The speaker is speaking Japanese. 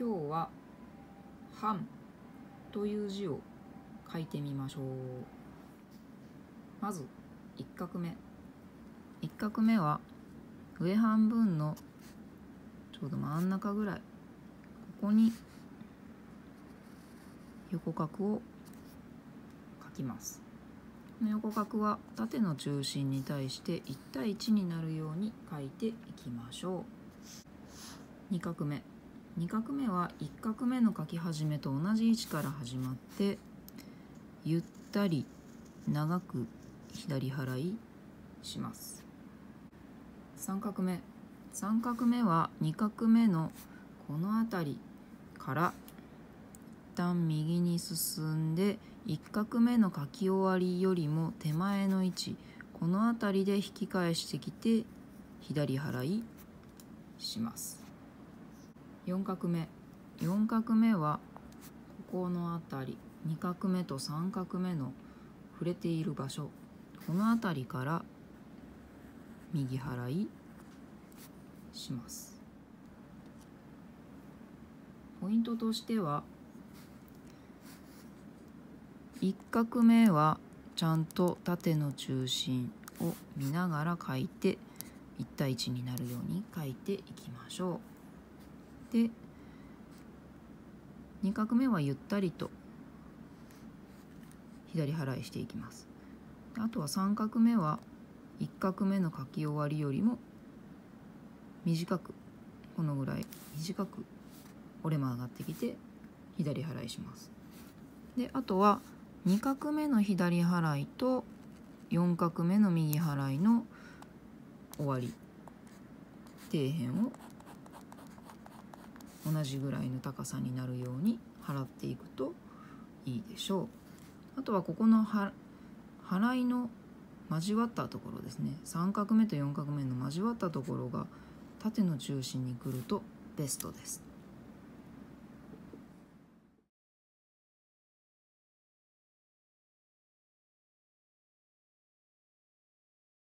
今日は「半」という字を書いてみましょう。まず1画目。1画目は上半分のちょうど真ん中ぐらい。ここに横角を書きます。この横角は縦の中心に対して1対1になるように書いていきましょう。2画目。2画目は1画目の書き始めと同じ位置から始まってゆったり長く左払いします。3画目。3画目は2画目のこの辺りから一旦右に進んで1画目の書き終わりよりも手前の位置この辺りで引き返してきて左払いします。4画目。4画目はここの辺り。2画目と3画目の触れている場所。この辺りから右払いします。ポイントとしては1画目はちゃんと縦の中心を見ながら書いて1対1になるように書いていきましょう。で2画目はゆったりと左払いしていきます。あとは3画目は1画目の書き終わりよりも短くこのぐらい短く折れ曲がってきて左払いします。であとは2画目の左払いと4画目の右払いの終わり底辺を同じぐらいの高さになるように払っていくといいでしょう。あとはここの払いの交わったところですね。3画目と4画目の交わったところが縦の中心に来るとベストです。